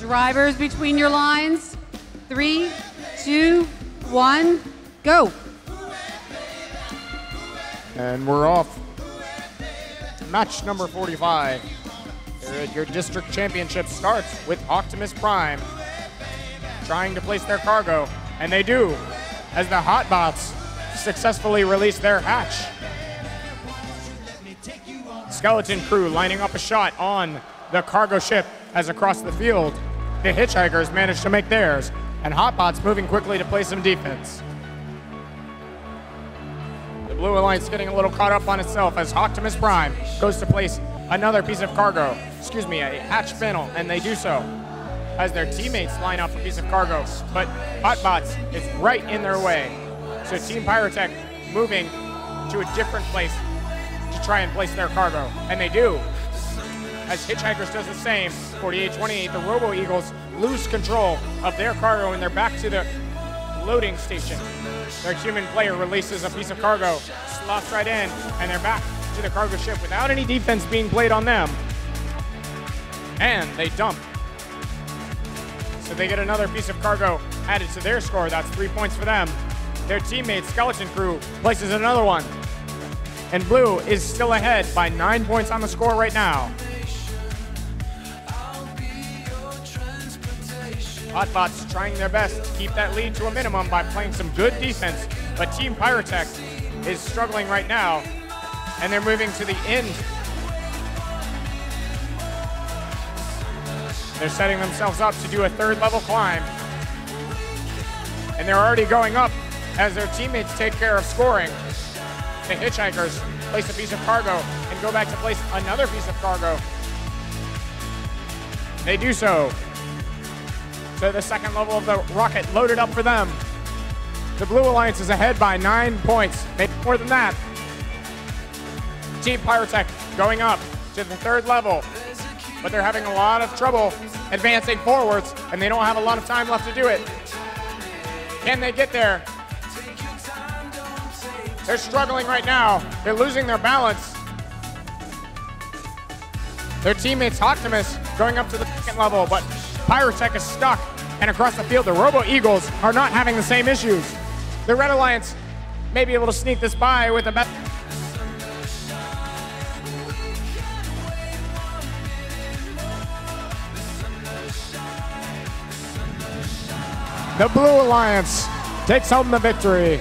Drivers between your lines. Three, two, one, go. And we're off. Match number 45. Your district championship starts with Optimus Prime trying to place their cargo, and they do as the Hotbots successfully release their hatch. Skeleton crew lining up a shot on the cargo ship has across the field, the Hitchhikers manage to make theirs, and Hotbots moving quickly to play some defense. The Blue Alliance getting a little caught up on itself as Optimus Prime goes to place another piece of cargo, excuse me, a hatch panel, and they do so as their teammates line up a piece of cargo, but Hotbots is right in their way. So Team Pyrotech moving to a different place to try and place their cargo, and they do. As Hitchhikers does the same, 48-28, the Robo Eagles lose control of their cargo and they're back to the loading station. Their human player releases a piece of cargo, slots right in, and they're back to the cargo ship without any defense being played on them. And they dump. So they get another piece of cargo added to their score. That's three points for them. Their teammate, Skeleton Crew, places another one. And Blue is still ahead by nine points on the score right now. Hotbots trying their best to keep that lead to a minimum by playing some good defense, but Team Pyrotech is struggling right now, and they're moving to the end. They're setting themselves up to do a third level climb, and they're already going up as their teammates take care of scoring. The Hitchhikers place a piece of cargo and go back to place another piece of cargo. They do so to the second level of the rocket loaded up for them. The Blue Alliance is ahead by nine points, maybe more than that. Team Pyrotech going up to the third level, but they're having a lot of trouble advancing forwards, and they don't have a lot of time left to do it. Can they get there? They're struggling right now. They're losing their balance. Their teammates, Optimus, going up to the second level, but Pyrotech is stuck. And across the field, the Robo Eagles are not having the same issues. The Red Alliance may be able to sneak this by with a better. The Blue Alliance takes home the victory.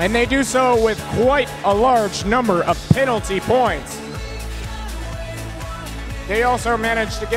And they do so with quite a large number of penalty points. They also managed to get